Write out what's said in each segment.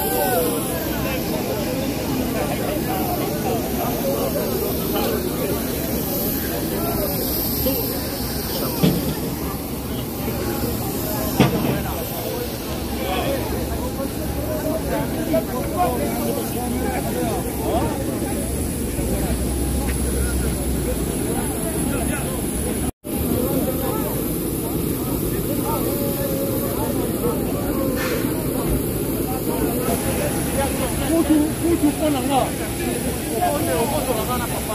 Hallelujah. kutu mpo na nga okozolaka na papa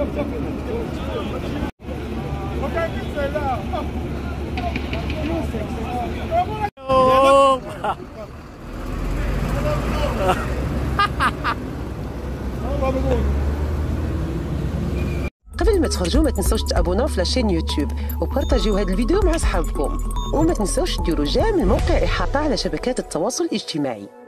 قبل ما تخرجوا ما تنسوش تابوناو في لاشين يوتيوب وبارطاجيو هذا الفيديو مع صحابكم وما تنسوش ديروا جيم الموقع احاطه على شبكات التواصل الاجتماعي